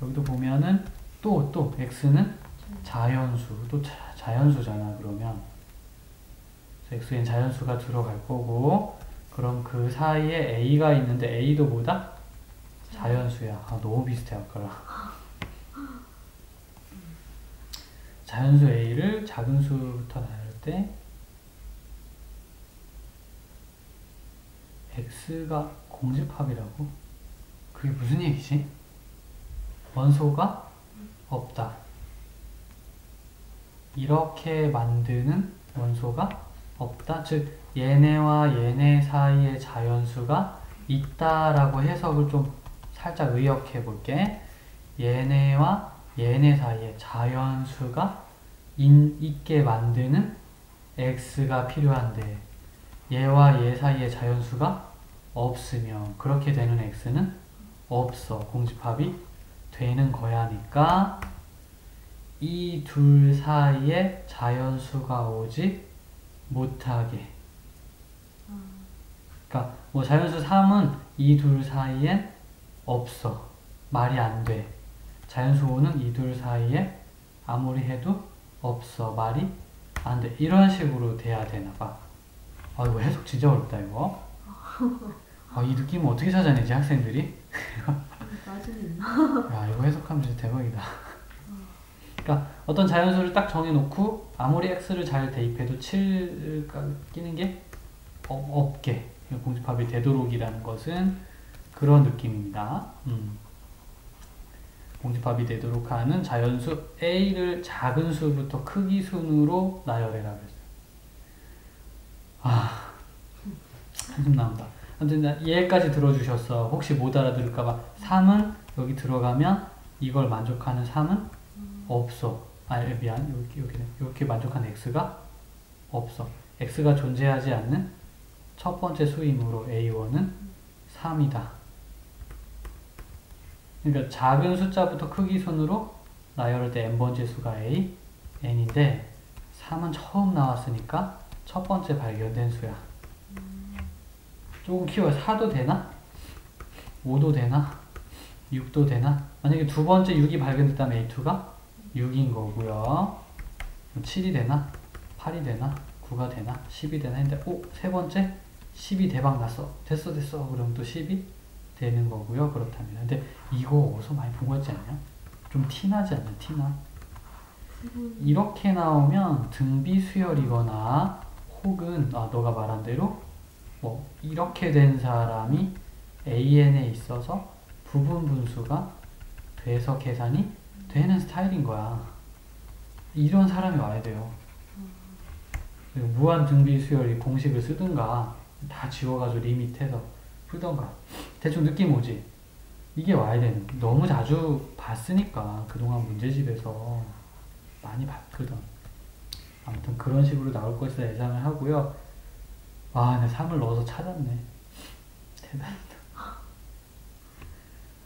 여기도 보면은 또, 또, x는 자연수. 또 자, 자연수잖아, 그러면. x엔 자연수가 들어갈 거고, 그럼 그 사이에 a가 있는데 a도 뭐다? 자연수야. 아, 너무 비슷해, 아까랑. 자연수 a를 작은 수부터 나눌 때, x가 공집합이라고? 그게 무슨 얘기지? 원소가 없다. 이렇게 만드는 원소가 없다. 즉, 얘네와 얘네 사이에 자연수가 있다라고 해석을 좀 살짝 의역해 볼게. 얘네와 얘네 사이에 자연수가 인, 있게 만드는 x가 필요한데 얘와 얘 사이에 자연수가 없으면 그렇게 되는 x는 없어. 공집합이 되는 거야니까 이 둘 사이에 자연수가 오지 못하게. 그러니까 뭐 자연수 3은 이 둘 사이에 없어. 말이 안 돼. 자연수 5는 이 둘 사이에 아무리 해도 없어. 말이 안 돼. 이런 식으로 돼야 되나 봐. 아, 이거 해석 진짜 어렵다, 이거. 아, 이 느낌 어떻게 찾아내지, 학생들이? 야, 이거 해석하면 진짜 대박이다. 그러니까 어떤 자연수를 딱 정해놓고 아무리 x를 잘 대입해도 7가 끼는 게 어, 없게 공집합이 되도록이라는 것은 그런 느낌입니다. 음. 공집합이 되도록 하는 자연수 a를 작은 수부터 크기 순으로 나열해라 그랬어요. 아, 한숨 나온다. 아무튼 나 얘까지 들어주셨어. 혹시 못 알아들을까봐 3은 여기 들어가면 이걸 만족하는 3은 없어. 아니 미안 이렇게 이렇게 이렇게 만족하는 x가 없어. x가 존재하지 않는 첫 번째 수이므로 a1은 3이다. 그러니까 작은 숫자부터 크기 순으로 나열할 때 n번째 수가 a, n인데 3은 처음 나왔으니까 첫 번째 발견된 수야. 조금 키워요. 4도 되나? 5도 되나? 6도 되나? 만약에 두 번째 6이 발견됐다면 A2가 6인 거고요. 7이 되나? 8이 되나? 9가 되나? 10이 되나? 했는데 오! 세 번째 10이 대박 났어. 됐어 됐어. 그럼 또 10이 되는 거고요. 그렇다면. 근데 이거 어디서 많이 본 거 같지 않냐? 좀 티나지 않냐? 티나? 이렇게 나오면 등비 수열이거나 혹은 아 너가 말한 대로 뭐 이렇게 된 사람이 AN에 있어서 부분 분수가 돼서 계산이 되는 스타일인 거야. 이런 사람이 와야 돼요. 그리고 무한 등비 수열이 공식을 쓰든가 다 지워가지고 리밋해서 풀던가 대충 느낌 오지? 이게 와야 되는 너무 자주 봤으니까 그동안 문제집에서 많이 봤거든. 아무튼 그런 식으로 나올 것이다 예상을 하고요. 아, 내 3을 넣어서 찾았네. 대단하다.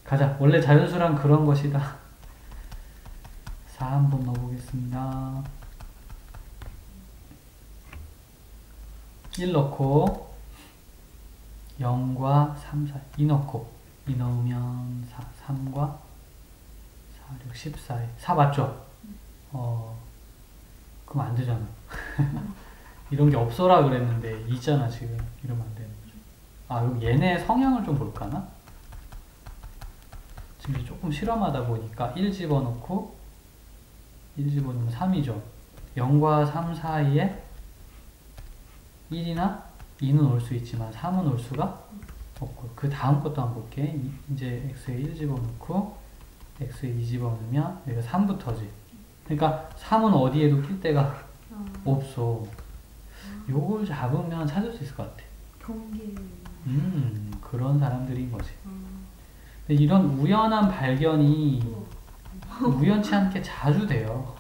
가자. 원래 자연수란 그런 것이다. 4 한번 넣어보겠습니다. 1 넣고 0과 3, 4, 2 넣고 2 넣으면 4, 3과 4, 6, 14, 4 맞죠? 어, 그럼 안 되잖아. 이런 게 없어라 그랬는데 있잖아 지금 이러면 안 되는 거죠. 아 여기 얘네 성향을 좀 볼까나? 지금 조금 실험하다 보니까 1 집어넣고 1 집어넣으면 3이죠. 0과 3 사이에 1이나 2는 올 수 있지만 3은 올 수가 없고 그 다음 것도 한번 볼게. 이제 x에 1 집어넣고 x에 2 집어넣으면 여기가 3부터지. 그러니까 3은 어디에도 낄 데가 없어. 요걸 잡으면 찾을 수 있을 것 같아. 경계. 음, 그런 사람들인 거지. 근데 이런 우연한 발견이 우연치 않게 자주 돼요.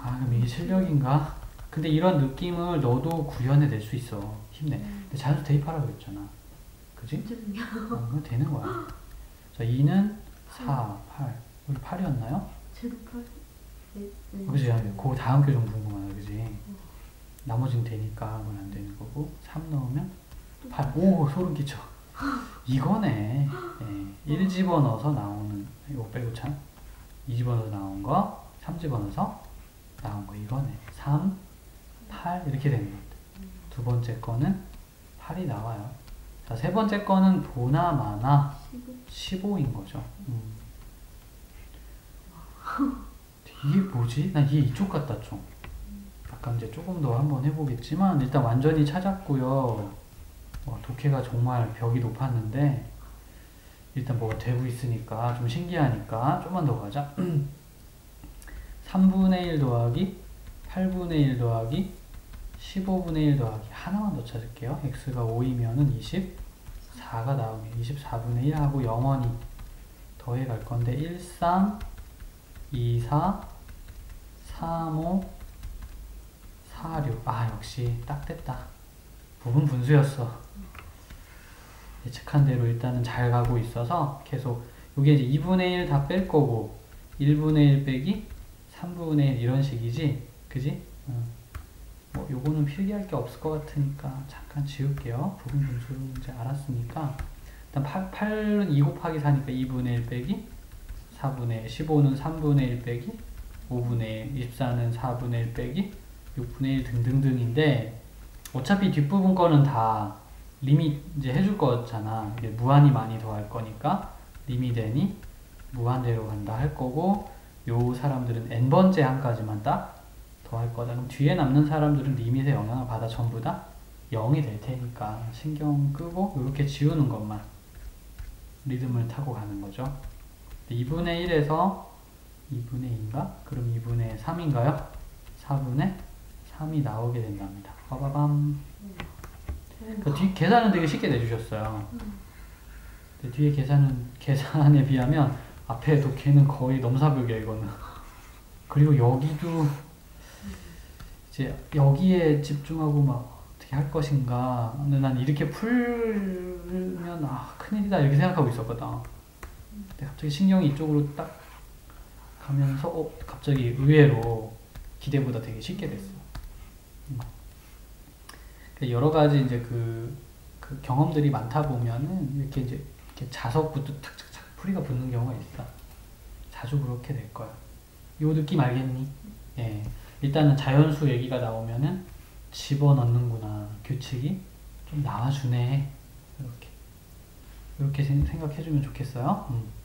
아, 그럼 이게 실력인가? 근데 이런 느낌을 너도 구현해낼 수 있어. 힘내. 근데 자연수 대입하라고 그랬잖아. 그지? 어, 그거 되는 거야. 자, 2는 4, 8. 우리 8이었나요? 쟤도 팔. 네, 네. 그지? 그 다음 게 좀 궁금하다. 그지? 나머지는 되니까 그건 안 되는 거고 3 넣으면 8. 오 소름 끼쳐. 이거네. 예, 1 집어넣어서 나오는 이거 그리고 참 2 집어넣어서 나온 거, 3 집어넣어서 나온 거 이거네. 3, 8 이렇게 되는 겁니다. 두 번째 거는 8이 나와요. 자, 세 번째 거는 보나 마나 15 15인 거죠. 음. 이게 뭐지? 나 이게 이쪽 같다 좀. 약간 이제 조금 더 한번 해보겠지만 일단 완전히 찾았고요. 와, 독해가 정말 벽이 높았는데 일단 뭐가 되고 있으니까 좀 신기하니까 좀만 더 가자. 3분의 1 더하기 8분의 1 더하기 15분의 1 더하기 하나만 더 찾을게요. x가 5이면은 24가 나오면 24분의 1하고 영원히 더해 갈 건데 1, 3, 2, 4, 3, 5, 4, 6. 아, 역시 딱 됐다. 부분 분수였어. 예측한 대로 일단은 잘 가고 있어서 계속 이게 이제 2분의 1 다 뺄 거고 1분의 1 빼기 3분의 1 이런 식이지 그지? 어. 뭐 요거는 필기할 게 없을 것 같으니까 잠깐 지울게요 부분 분수는 이제 알았으니까 일단 8, 8은 2 곱하기 4니까 2분의 1 빼기 4분의 1 15는 3분의 1 빼기 5분의 1 24는 4분의 1 빼기 6분의 1 등등등인데 어차피 뒷부분 거는 다 리밋 이제 해줄 거잖아. 이게 무한히 많이 더할 거니까 리밋n이 무한대로 간다 할 거고 요 사람들은 n번째 한까지만 딱 더할 거다. 그럼 뒤에 남는 사람들은 리밋의 영향을 받아 전부 다 0이 될 테니까 신경 끄고 이렇게 지우는 것만 리듬을 타고 가는 거죠. 2분의 1에서 2분의 2인가? 그럼 2분의 3인가요? 4분의 3이 나오게 된답니다. 빠바밤. 그뒤 계산은 되게 쉽게 내주셨어요. 근데 뒤에 계산은 계산에 비하면 앞에 독해는 거의 넘사벽이야 이거는. 그리고 여기도 이제 여기에 집중하고 막 어떻게 할 것인가. 근데 난 이렇게 풀면 아 큰일이다 이렇게 생각하고 있었거든. 근데 갑자기 신경이 이쪽으로 딱 가면서 어 갑자기 의외로 기대보다 되게 쉽게 됐어. 음. 그 여러 가지 이제 그, 그 경험들이 많다 보면은 이렇게 이제 이렇게 자석부터 탁탁탁 풀이가 붙는 경우가 있어. 자주 그렇게 될 거야. 요 느낌 알겠니? 예. 일단은 자연수 얘기가 나오면은 집어넣는구나. 규칙이 좀 나와주네. 이렇게. 이렇게 생각해주면 좋겠어요. 음.